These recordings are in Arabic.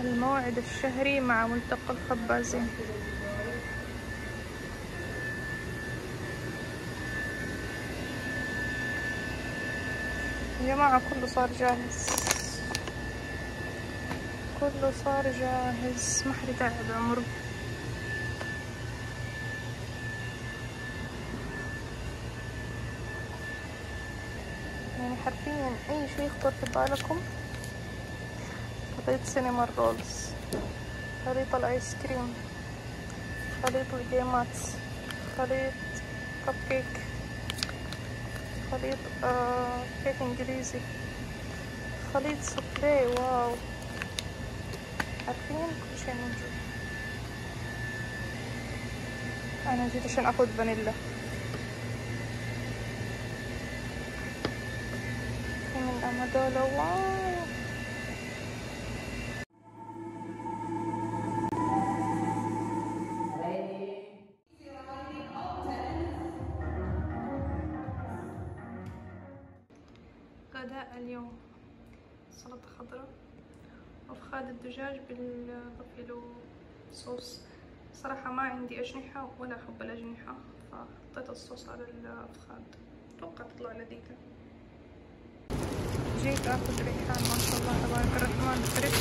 الموعد الشهري مع ملتقى الخبازين يا جماعة كله صار جاهز. كله صار جاهز. ما حد تعب عمره يعني حرفيا أي شيء يخطر في بالكم خليط cinnamon rolls خليط الآيس كريم خليط الجيمات خليط كب كيك خليط آه كيك إنجليزي خليط سوفلي wow عارفين كل شيء موجود أنا جيت عشان أخذ فانيلا. من أمادولا واو غداء اليوم؟ سلطة خضراء. وفخاد الدجاج بالبافيلو صوص. صراحة ما عندي أجنحة ولا أحب الأجنحة فحطيت الصوص على الفخاد أتوقع تطلع لذيذة. جيت أخذ ريحان ما شاء الله تبارك الرحمن فريش.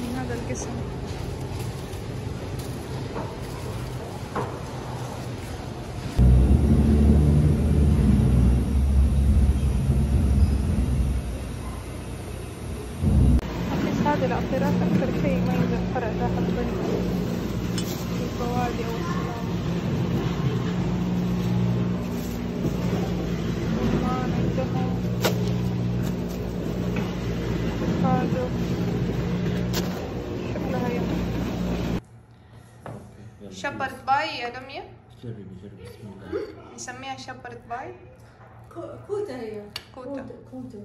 من هذا القسم. شبرت باي يا دمية جربي جربي بسم الله نسميها شبرت باي كوتا هي. كوتا. كوتا.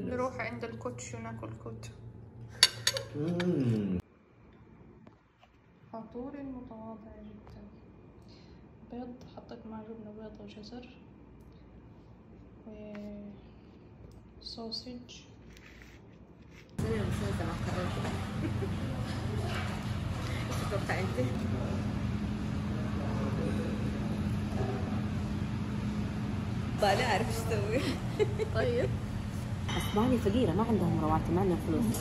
نروح عند الكوتش وناكل كوت؟ مم. فطوري المتواضع جدا. بيض حطيت مع جبنة بيض وجزر و انت؟ بالي اعرف إيش أسوي طيب. اسبانيا فقيره ما عندهم رواتب ما عندهم فلوس.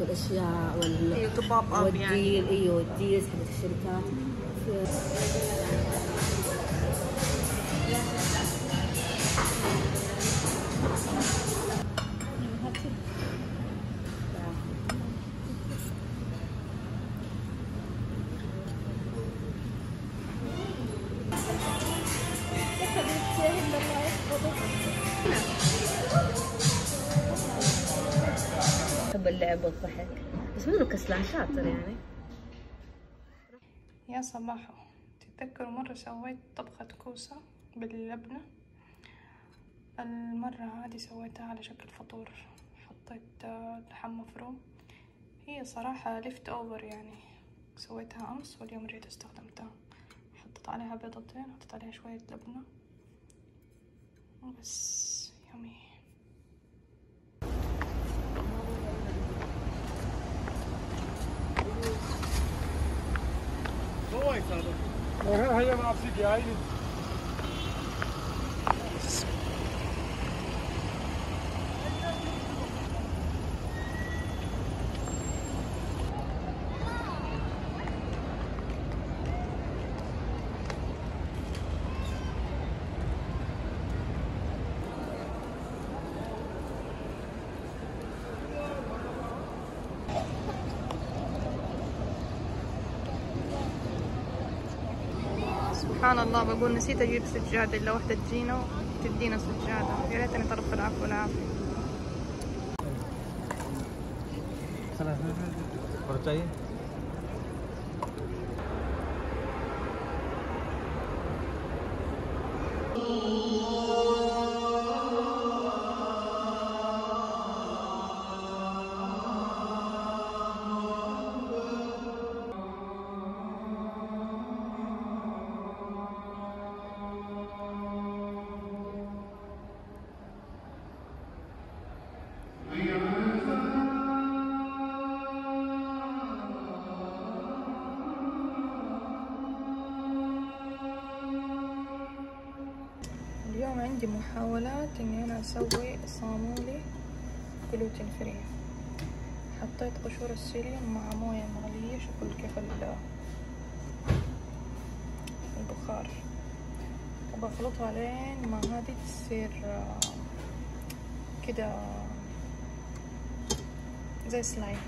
والاشياء وال اب يعني. والديل أيوه الديلز حقت الشركات اللعب والضحك. بس منو كسلان؟ شاطر يعني. يا صباحو تتذكروا مرة سويت طبخة كوسة باللبنة؟ المرة هذه سويتها على شكل فطور. حطيت آه، لحم مفروم. هي صراحة leftover يعني. سويتها أمس واليوم رجعت استخدمتها. حطيت عليها بيضتين حطيت عليها شوية لبنة. بس يمي. ਸਕਦਾ ਮੈਂ ਕਿਹਾ ਹਜੇ ਵਾਪਸੀ ਗਿਆ ਹੀ ਨਹੀਂ। سبحان الله بقول نسيت أجيب سجادة إلا واحدة تجينا وتدينا سجادة. يا ريتني طلبت العفو والعافية. और عندي محاولات إني أنا أسوي صامولي gluten free. حطيت قشور ال psyllium مع موية مغلية شوفوا كيف ال- البخار. وبخلطها لين ما هذه تصير آه، كده زي سلايم.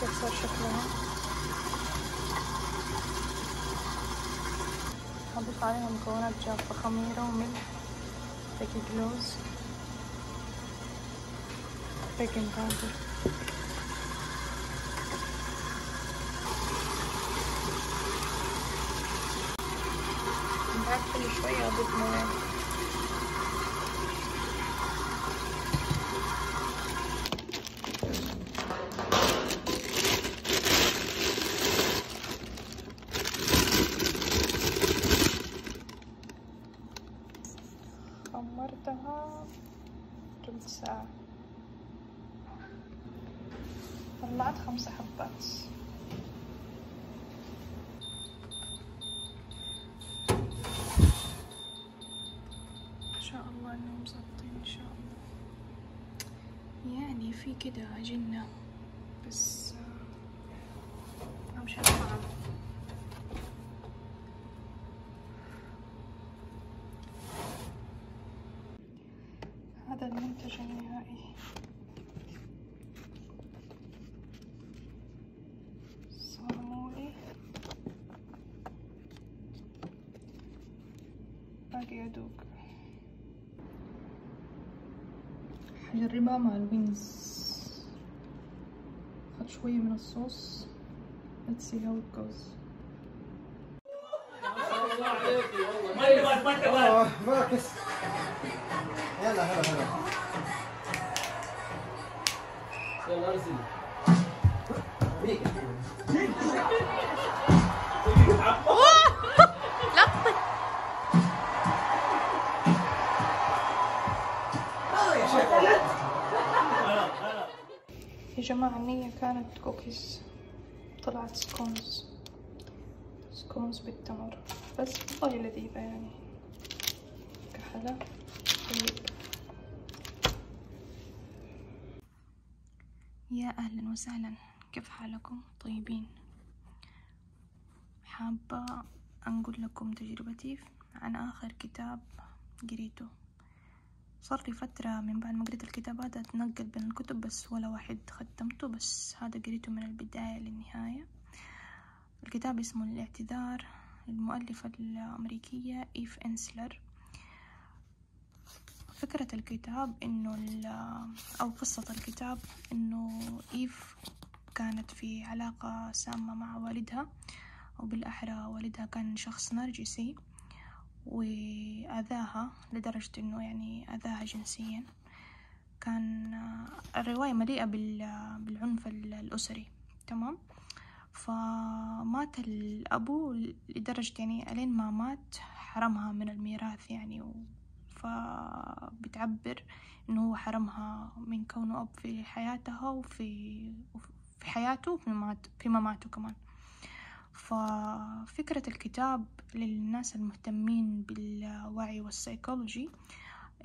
كيف صار شكلها؟ هضيف عليها مكونات جافة خميرة وملح بيكنج لوز بيكنج باودر بعد كل شوية أضيف موية خمرتها تلت ساعة. طلعت خمسة حبات. إن شاء الله إنهم مظبطين إن شاء الله. يعني في كده أجنة بس آه، مش هنفعل المنتج النهائي صامولي باقي أدوق حجربها مع الوينز خد شوية من الصوص let's see how it goes فاكس يلا هلا هلا يا جماعة النية كانت كوكيز. طلعت scones. scones بالتمر. بس والله لذيذة يعني. كحلة طيب يا أهلا وسهلا. كيف حالكم؟ طيبين. حابة أنقل لكم تجربتي عن آخر كتاب قريته. صار لي فترة من بعد ما قريت الكتاب هذا أتنقل بين الكتب بس ولا واحد ختمته بس هذا قريته من البداية للنهاية. الكتاب اسمه الإعتذار المؤلفة الأمريكية إيف إنسلر. فكرة الكتاب إنه أو قصة الكتاب إنه إيف كانت في علاقة سامة مع والدها أو بالأحرى والدها كان شخص نرجسي وأذاها لدرجة إنه يعني أذاها جنسيا كان الرواية مليئة بال- بالعنف ال- الأسري تمام فمات الأبو لدرجة يعني ألين ما مات حرمها من الميراث يعني. فبتعبر إنه هو حرمها من كونه أب في حياتها وفي في حياته وفي ممات في مماته كمان. ففكرة الكتاب للناس المهتمين بالوعي والسيكولوجي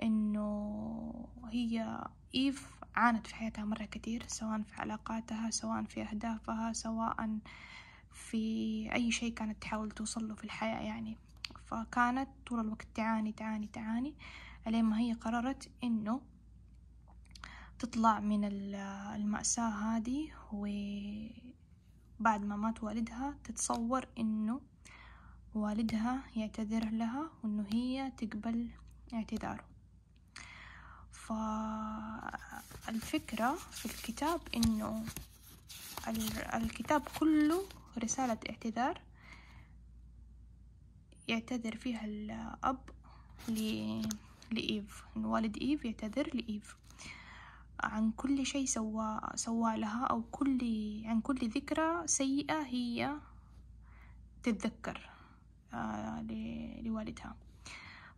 إنه هي إيف عانت في حياتها مرة كتير سواء في علاقاتها سواء في أهدافها سواء في أي شيء كانت تحاول توصل له في الحياة يعني. فكانت طول الوقت تعاني تعاني تعاني لين ما هي قررت إنه تطلع من ال- المأساة هذه وبعد ما مات والدها تتصور إنه والدها يعتذر لها وإنه هي تقبل اعتذاره. فالفكرة في الكتاب إنه ال- الكتاب كله رسالة اعتذار يعتذر فيها الأب. لإيف إنه والد إيف يعتذر لإيف عن كل شيء سوى سوى لها أو كل عن كل ذكرى سيئة هي تتذكر آه، لوالدها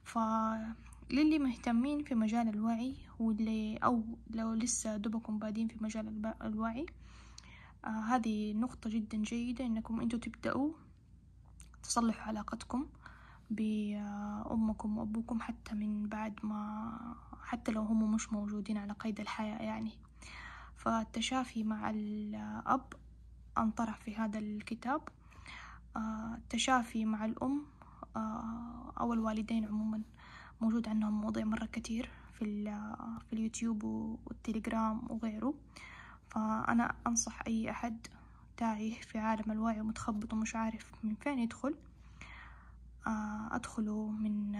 فللي مهتمين في مجال الوعي واللي أو لو لسه دوبكم بادين في مجال الوعي آه هذه نقطة جدا جيدة إنكم أنتوا تبدأوا تصلحوا علاقتكم بأمكم وأبوكم حتى من بعد ما حتى لو هم مش موجودين على قيد الحياة يعني. فالتشافي مع الأب انطرح في هذا الكتاب آه، التشافي مع الأم آه، أو الوالدين عموما. موجود عنهم مواضيع مرة كتير في, في اليوتيوب والتليجرام وغيره. فأنا أنصح أي أحد تايه في عالم الوعي ومتخبط ومش عارف من فين يدخل. أدخله من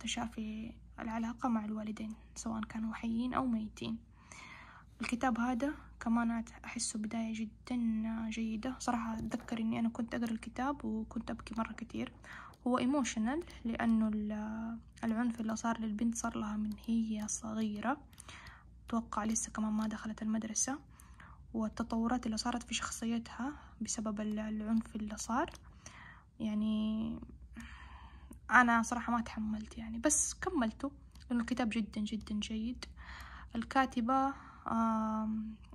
تشافي العلاقة مع الوالدين سواء كانوا حيين أو ميتين. الكتاب هذا كمان أحسه بداية جدا جيدة. صراحة أتذكر إني أنا كنت أقرأ الكتاب وكنت أبكي مرة كتير هو ايموشنال لأنه العنف اللي صار للبنت صار لها من هي صغيرة. أتوقع لسه كمان ما دخلت المدرسة. والتطورات اللي صارت في شخصيتها بسبب العنف اللي صار. يعني أنا صراحة ما تحملت يعني بس كملته لأنه الكتاب جدا جدا جيد. الكاتبة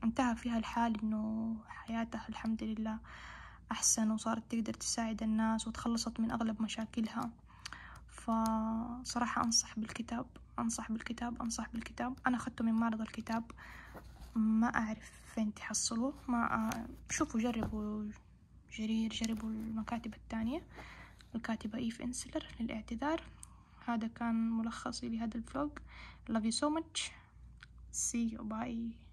انتهى فيها الحال إنه حياتها الحمد لله أحسن وصارت تقدر تساعد الناس وتخلصت من أغلب مشاكلها. فصراحة أنصح بالكتاب أنصح بالكتاب أنصح بالكتاب. أنا أخذته من معرض الكتاب. ما أعرف فين تحصلوه ما شوفوا جربوا جرير جربوا المكاتب التانية الكاتبة إيف إنسلر للاعتذار. هذا كان ملخصي لهذا الفلوج. Love you so much. See you. Bye.